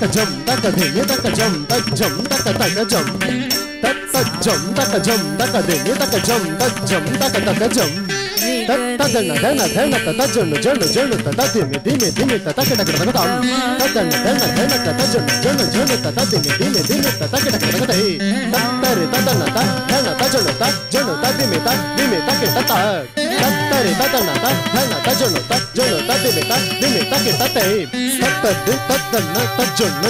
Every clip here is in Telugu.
taka jump taka dhinge taka jump tak jump taka taka jump tak jump taka jump taka dhinge taka jump tak jump taka taka jump तदन धन धन तत जन जन जन तत धीमे धीमे धीमे तत के टक टक तदन धन धन तत जन जन जन तत धीमे धीमे धीमे तत के टक टक हे तत्तर तदन त धन त जन त जन त धीमे त धीमे त के तत तत्तर तदन त धन त जन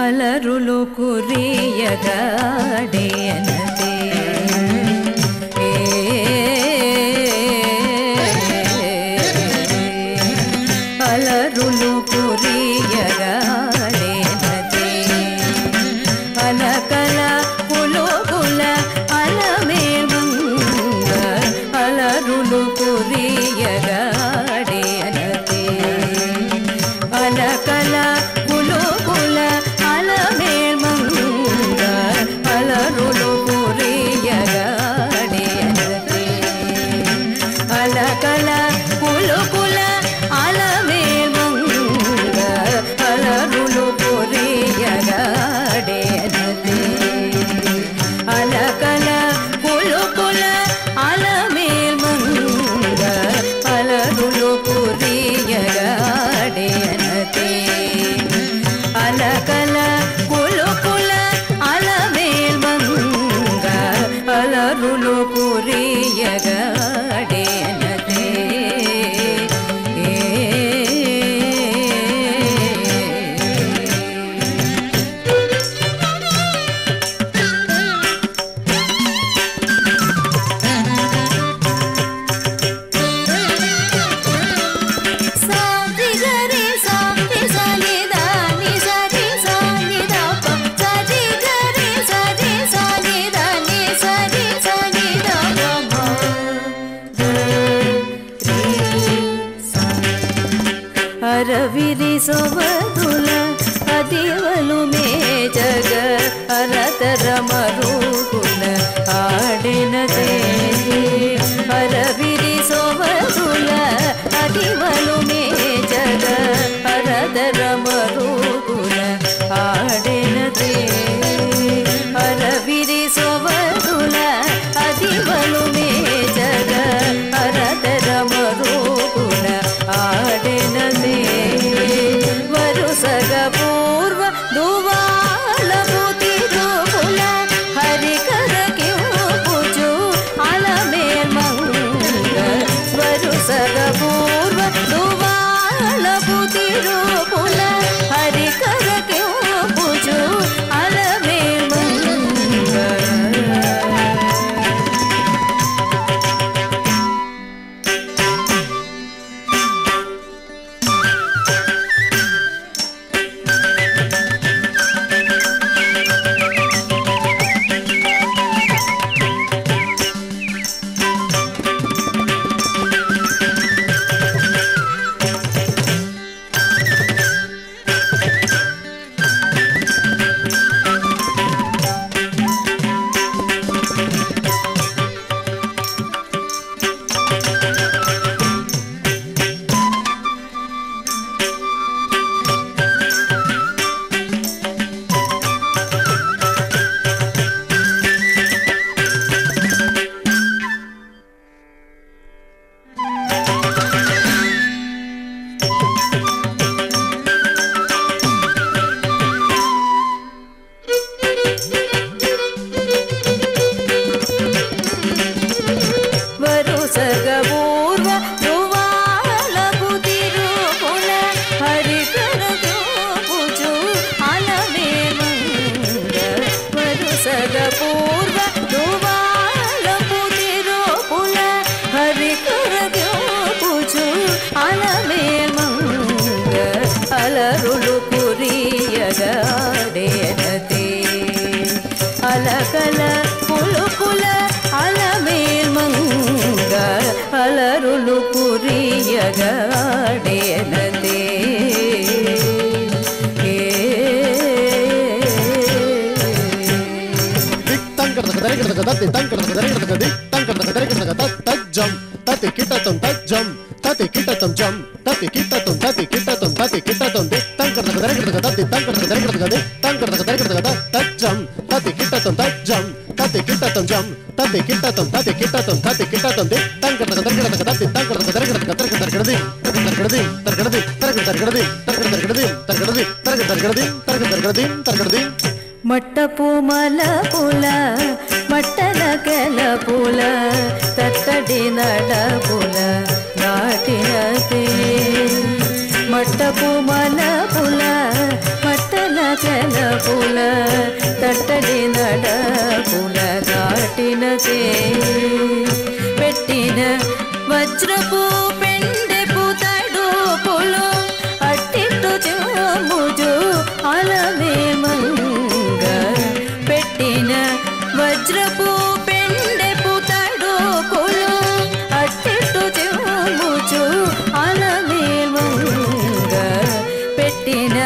అలరులు కురియగాడేనదే అలరులు కురియగా love. అలరులు దిక్ తంకడ తక దరికడ తక దత్తి తంకడ తక దరికడ తక దిక్ తంకడ తక దరికడ తక తతి కిటతం తజ్జం తతి కిటతం జం తతి కిటతం తతి కిటతం తతి కిటతం ది తంకరదక దరకరదక తతి తంకరదక దరకరదక ది తంకరదక దరకరదక తజ్జం తతి కిటతం తజ్జం తతి కిటతం జం తతి కిటతం తతి కిటతం తతి కిటతం ది తంకరదక దరకరదక తతి తంకరదక దరకరదక తరక దరకరది తరక దరకరది తరకరది తరక దరకరది తరక దరకరది తరకరది తరక దరకరది తరక దరకరది తరకరది మట్టపు మల పుల మట్టల కెల పుల తట్టడి నడ పుల నాటినతే మట్టపు మల పుల మట్టల కెల పుల తట్టడి నడ పుల దాటినతే పెట్టిన వజ్రపు పెట్టిన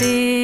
see